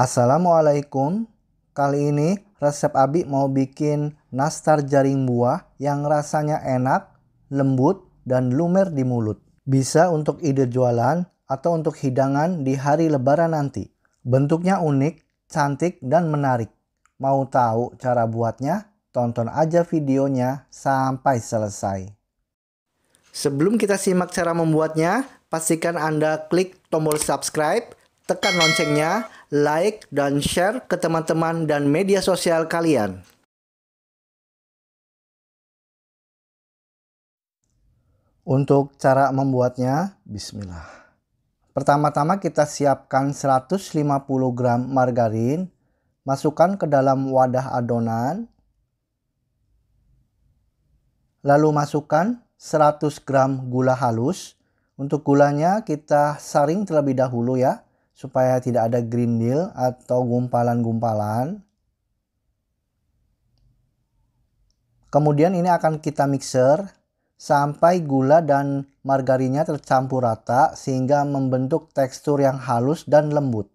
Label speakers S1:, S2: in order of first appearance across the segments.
S1: Assalamualaikum. Kali ini resep Abi mau bikin nastar jaring buah yang rasanya enak, lembut, dan lumer di mulut. Bisa untuk ide jualan atau untuk hidangan di hari lebaran nanti. Bentuknya unik, cantik, dan menarik. Mau tahu cara buatnya? Tonton aja videonya sampai selesai. Sebelum kita simak cara membuatnya, pastikan Anda klik tombol subscribe, tekan loncengnya, like, dan share ke teman-teman dan media sosial kalian. Untuk cara membuatnya, bismillah. Pertama-tama kita siapkan 150 gram margarin, masukkan ke dalam wadah adonan, lalu masukkan 100 gram gula halus. Untuk gulanya kita saring terlebih dahulu ya supaya tidak ada grindil atau gumpalan-gumpalan. Kemudian ini akan kita mixer sampai gula dan margarinnya tercampur rata sehingga membentuk tekstur yang halus dan lembut.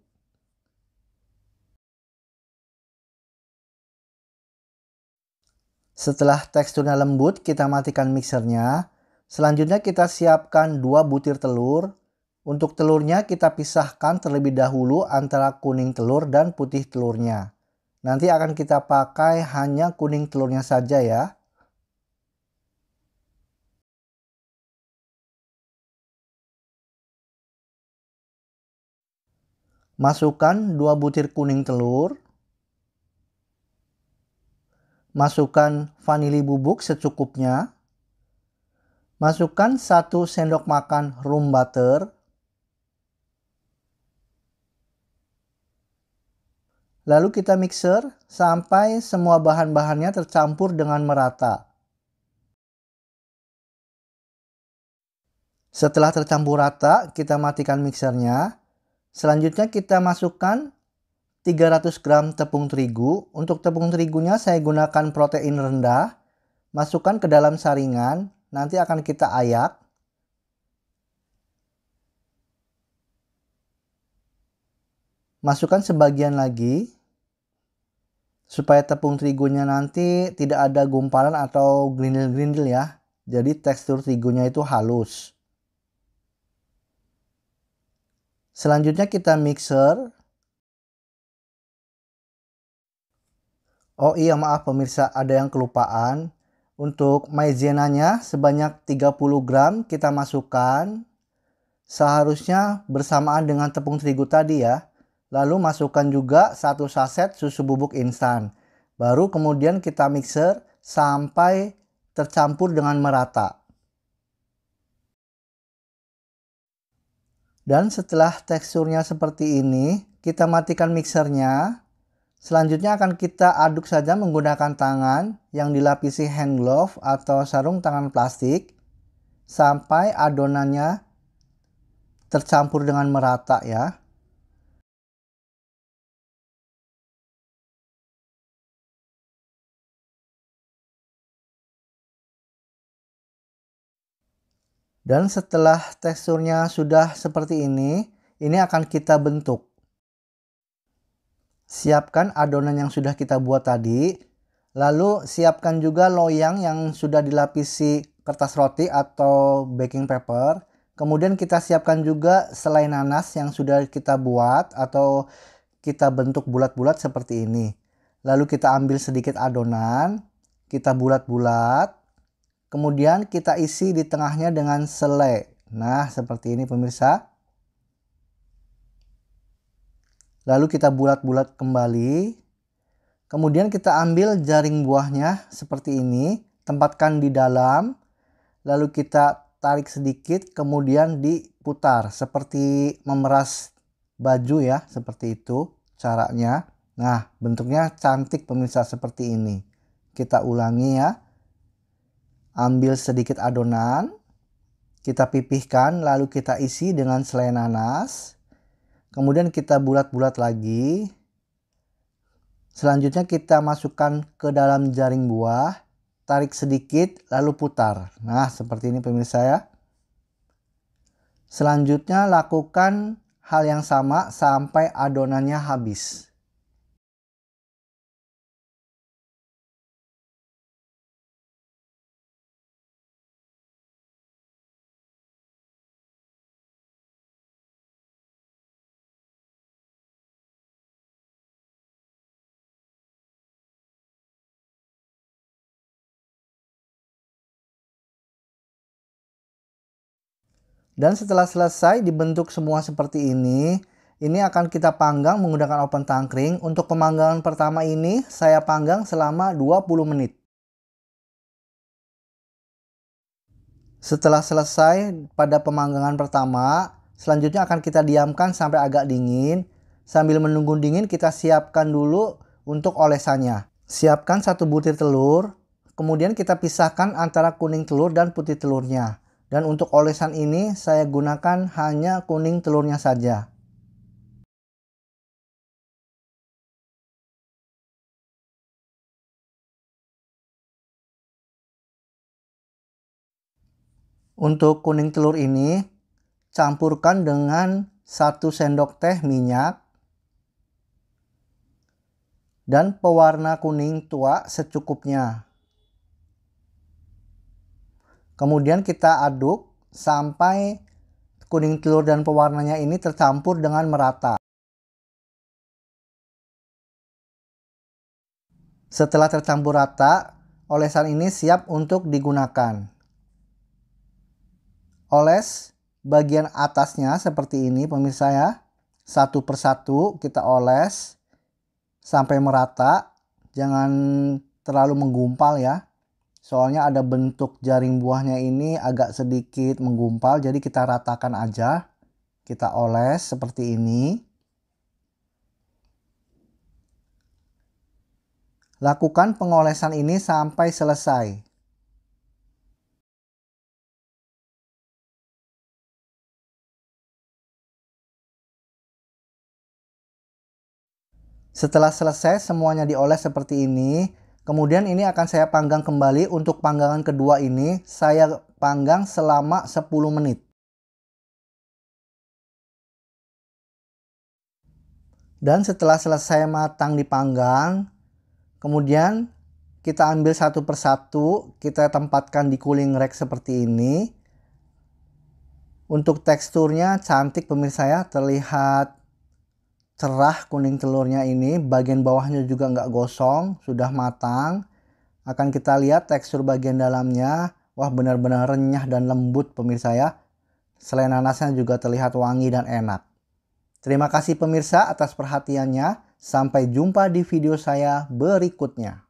S1: Setelah teksturnya lembut, kita matikan mixernya. Selanjutnya kita siapkan 2 butir telur untuk telurnya kita pisahkan terlebih dahulu antara kuning telur dan putih telurnya. Nanti akan kita pakai hanya kuning telurnya saja ya. Masukkan 2 butir kuning telur. Masukkan vanili bubuk secukupnya. Masukkan 1 sendok makan room butter. Lalu kita mixer sampai semua bahan-bahannya tercampur dengan merata. Setelah tercampur rata, kita matikan mixernya. Selanjutnya kita masukkan 300 gram tepung terigu. Untuk tepung terigunya saya gunakan protein rendah. Masukkan ke dalam saringan, nanti akan kita ayak. Masukkan sebagian lagi supaya tepung terigunya nanti tidak ada gumpalan atau grindil-grindil ya. Jadi tekstur terigunya itu halus. Selanjutnya kita mixer. Oh iya maaf pemirsa ada yang kelupaan. Untuk maizenanya sebanyak 30 gram kita masukkan. Seharusnya bersamaan dengan tepung terigu tadi ya. Lalu masukkan juga satu saset susu bubuk instan. Baru kemudian kita mixer sampai tercampur dengan merata. Dan setelah teksturnya seperti ini, kita matikan mixernya. Selanjutnya akan kita aduk saja menggunakan tangan yang dilapisi hand glove atau sarung tangan plastik sampai adonannya tercampur dengan merata ya. Dan setelah teksturnya sudah seperti ini, ini akan kita bentuk. Siapkan adonan yang sudah kita buat tadi. Lalu siapkan juga loyang yang sudah dilapisi kertas roti atau baking paper. Kemudian kita siapkan juga selai nanas yang sudah kita buat atau kita bentuk bulat-bulat seperti ini. Lalu kita ambil sedikit adonan, kita bulat-bulat. Kemudian kita isi di tengahnya dengan selai. Nah, seperti ini pemirsa. Lalu kita bulat-bulat kembali. Kemudian kita ambil jaring buahnya seperti ini. Tempatkan di dalam. Lalu kita tarik sedikit kemudian diputar. Seperti memeras baju ya. Seperti itu caranya. Nah bentuknya cantik pemirsa seperti ini. Kita ulangi ya ambil sedikit adonan, kita pipihkan lalu kita isi dengan selai nanas. Kemudian kita bulat-bulat lagi. Selanjutnya kita masukkan ke dalam jaring buah, tarik sedikit lalu putar. Nah, seperti ini pemirsa ya. Selanjutnya lakukan hal yang sama sampai adonannya habis. Dan setelah selesai dibentuk semua seperti ini, ini akan kita panggang menggunakan open tangkring. Untuk pemanggangan pertama ini saya panggang selama 20 menit. Setelah selesai pada pemanggangan pertama, selanjutnya akan kita diamkan sampai agak dingin. Sambil menunggu dingin kita siapkan dulu untuk olesannya. Siapkan satu butir telur, kemudian kita pisahkan antara kuning telur dan putih telurnya. Dan untuk olesan ini saya gunakan hanya kuning telurnya saja. Untuk kuning telur ini campurkan dengan 1 sendok teh minyak dan pewarna kuning tua secukupnya. Kemudian kita aduk sampai kuning telur dan pewarnanya ini tercampur dengan merata. Setelah tercampur rata, olesan ini siap untuk digunakan. Oles bagian atasnya seperti ini pemirsa ya. Satu persatu kita oles sampai merata. Jangan terlalu menggumpal ya. Soalnya ada bentuk jaring buahnya ini agak sedikit menggumpal. Jadi kita ratakan aja. Kita oles seperti ini. Lakukan pengolesan ini sampai selesai. Setelah selesai semuanya dioles seperti ini, Kemudian ini akan saya panggang kembali. Untuk panggangan kedua ini saya panggang selama 10 menit. Dan setelah selesai matang dipanggang, kemudian kita ambil satu persatu, kita tempatkan di cooling rack seperti ini. Untuk teksturnya cantik pemirsa ya, terlihat cerah kuning telurnya ini bagian bawahnya juga nggak gosong sudah matang. Akan kita lihat tekstur bagian dalamnya. Wah benar-benar renyah dan lembut pemirsa ya. Selain nanasnya juga terlihat wangi dan enak. Terima kasih pemirsa atas perhatiannya. Sampai jumpa di video saya berikutnya